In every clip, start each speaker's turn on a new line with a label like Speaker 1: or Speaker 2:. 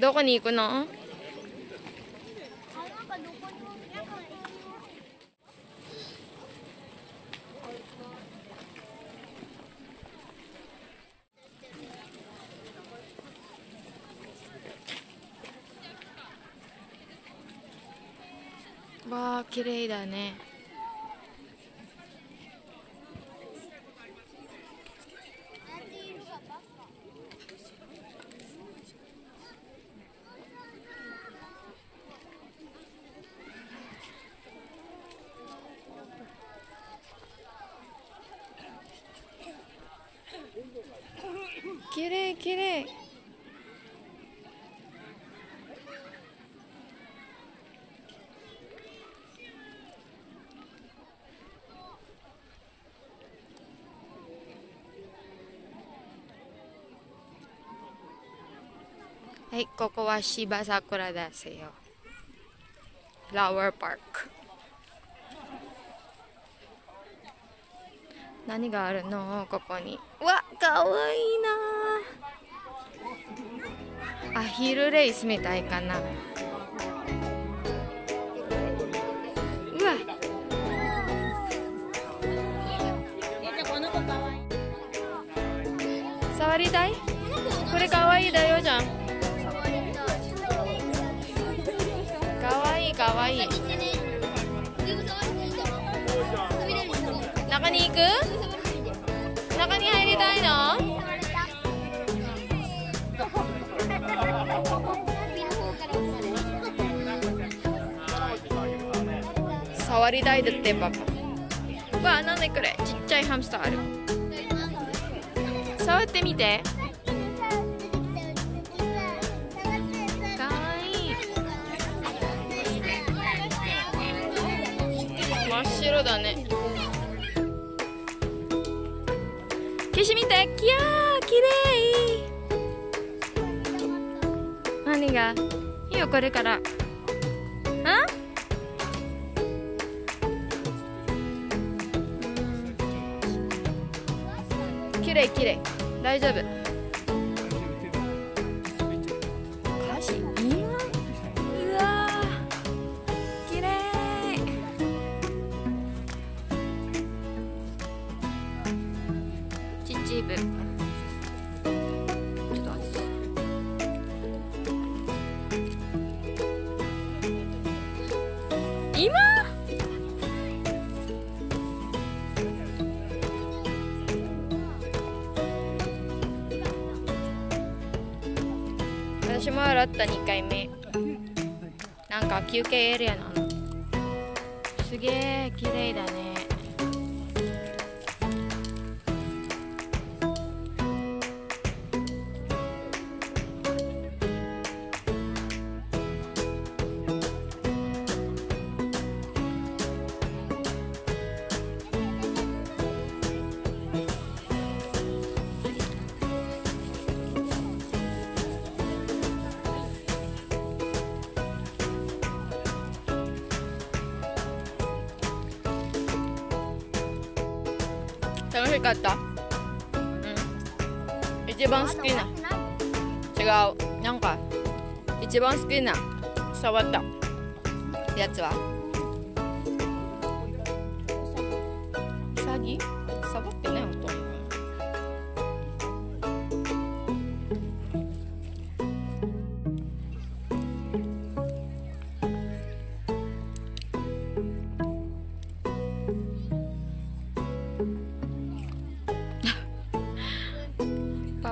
Speaker 1: どこに行くの？わあ綺麗だね。綺麗はいここは芝桜ですよ。フラワーパーク何があるの？ここに。うわかわいいな。アヒルレースみたいかな。うわ。触りたい？これかわいいだよじゃん。かわいいかわいい。中に行く？りたいだってパパわあなんでこれ？ちっちゃいハムスターある。触ってみて。かわいい。真っ白だね。消し見て。きやーきれい何が？いいよこれから。大丈夫。私も洗った2回目。なんか休憩エリアなの。すげえ綺麗だね楽しかった？うん。一番好きな。違う。なんか一番好きな。触った。やつは？ウサギ？触ってない音？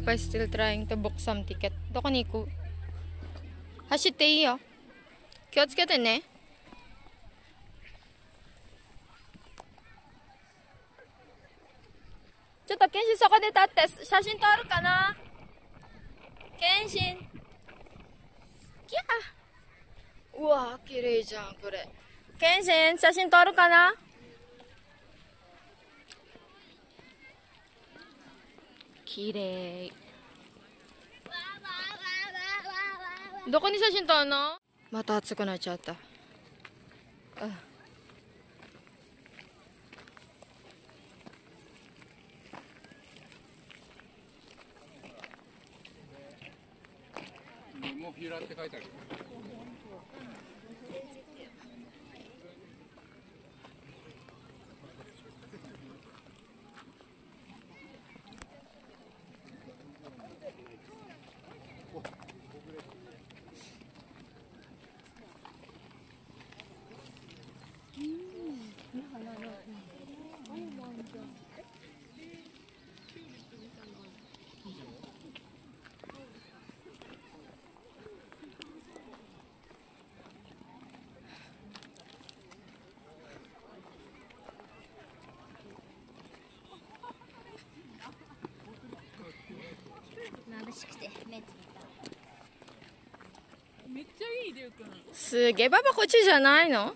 Speaker 1: とんどパパ is still trying to book some ticket. どこに行く走っていいよ気をつけてねちょっとケンシンそこで立って写真撮るかなケンシンキャーうわ綺麗じゃんこれケンシン写真撮るかな綺麗。どこに写真撮るの？また暑くなっちゃった。あ
Speaker 2: もビュラって書いてある。
Speaker 3: しくて目つぶった
Speaker 4: めっちゃいいりゅうくん
Speaker 1: すげえパパこっちじゃないの？ん？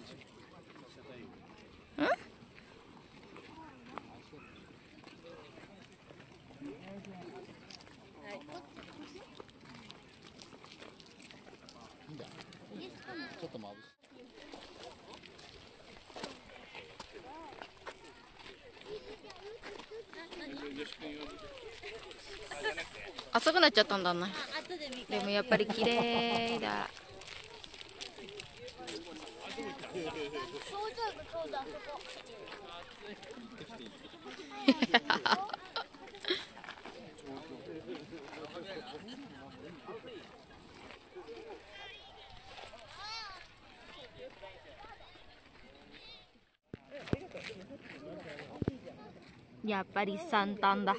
Speaker 2: ちょっと眩しい。
Speaker 1: 浅くなっちゃったんだな。
Speaker 3: で
Speaker 1: もやっぱり綺麗だ。やっぱり三端だ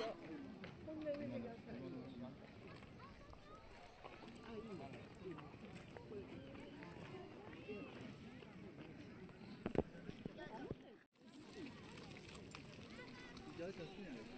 Speaker 4: Yeah.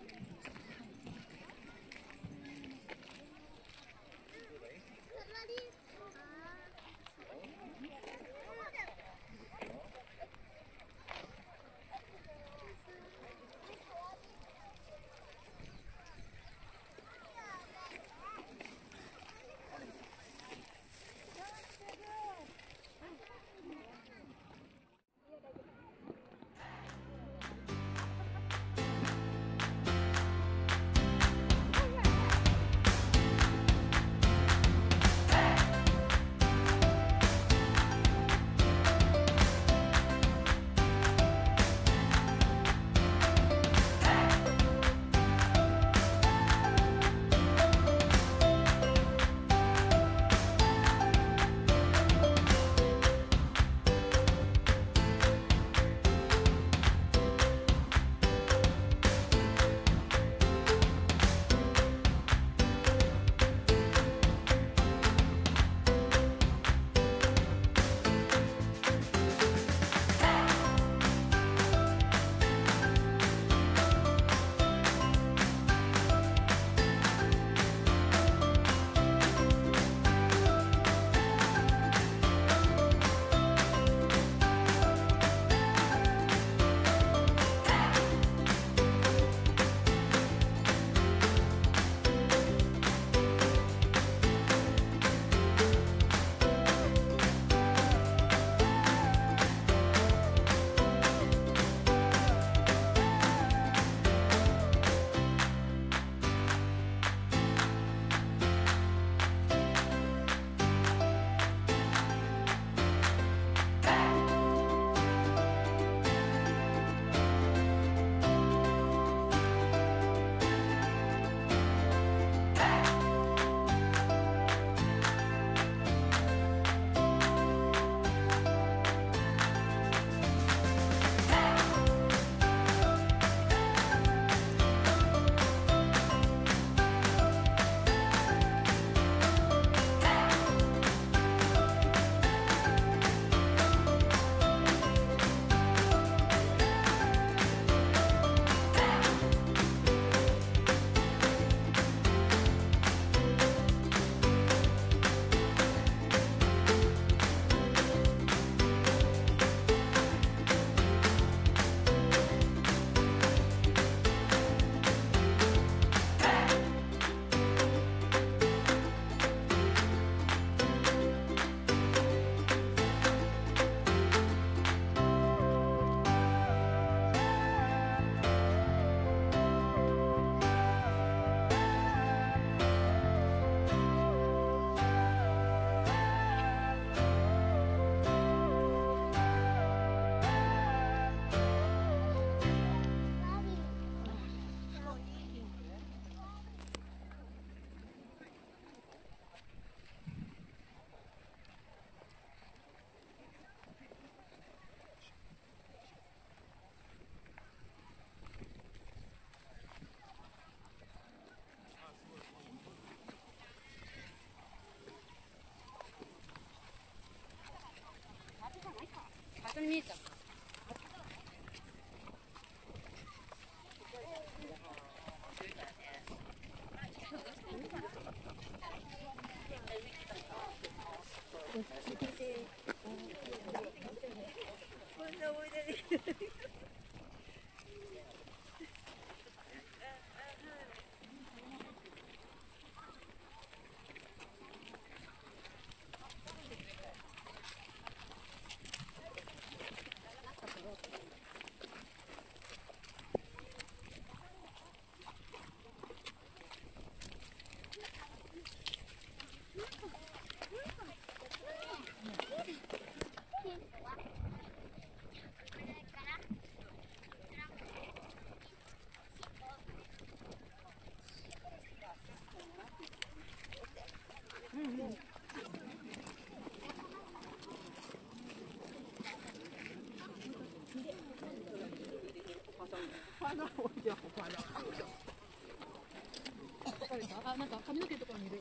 Speaker 4: 髪の毛とか見る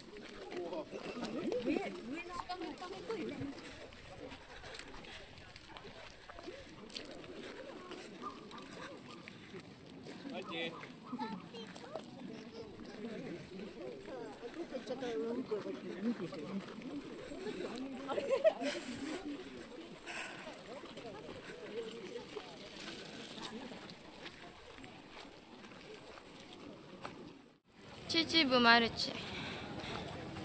Speaker 4: 上上の下の下のっぽい
Speaker 1: 秩父マルチ。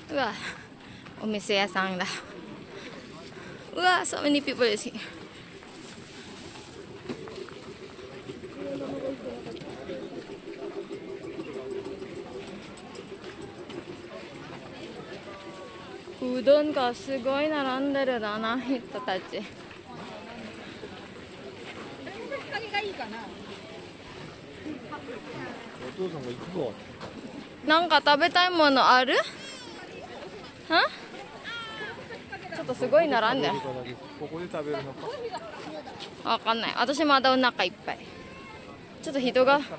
Speaker 1: うわお店屋さんだうわ so many people is here うどんがすごい並んでるだな人たち。
Speaker 2: お父さんが行くぞ
Speaker 1: なんか食べたいものある？は？ちょっとすごい並んで。る
Speaker 2: ここで食べるのか
Speaker 1: わかんない。私まだお腹いっぱい。ちょっと人が。
Speaker 2: なんか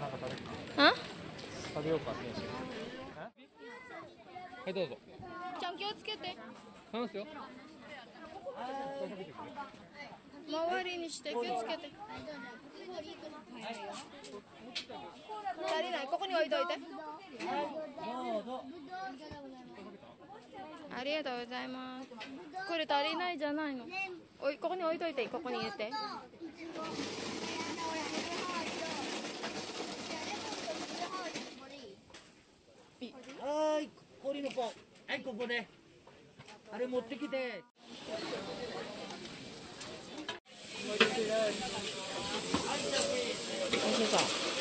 Speaker 2: 食べようかはいどうぞ。
Speaker 1: ちゃん気をつけて。
Speaker 2: 頼ますよ。
Speaker 1: 周りにして気をつけて足りない。ここに置いといて。ありがとうございます。これ足りないじゃないの。おいここに置いといて。ここに入れて。
Speaker 5: はーい、氷の子。はい、ここで。あれ持ってきて。
Speaker 1: 美味しそう。あ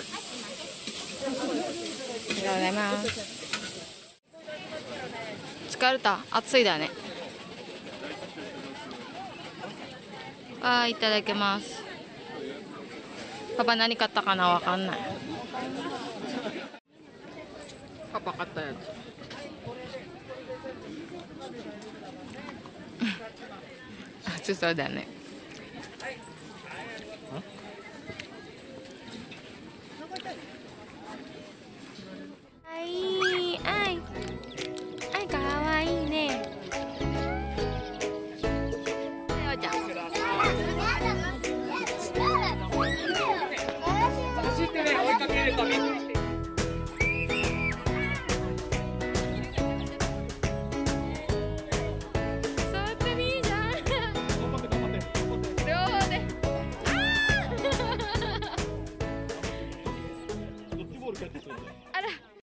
Speaker 1: りがとうございます。疲れた。暑いだね。あーいただきます。パパ何買ったかな？わかんない。パパ買ったやつ。暑そうだねか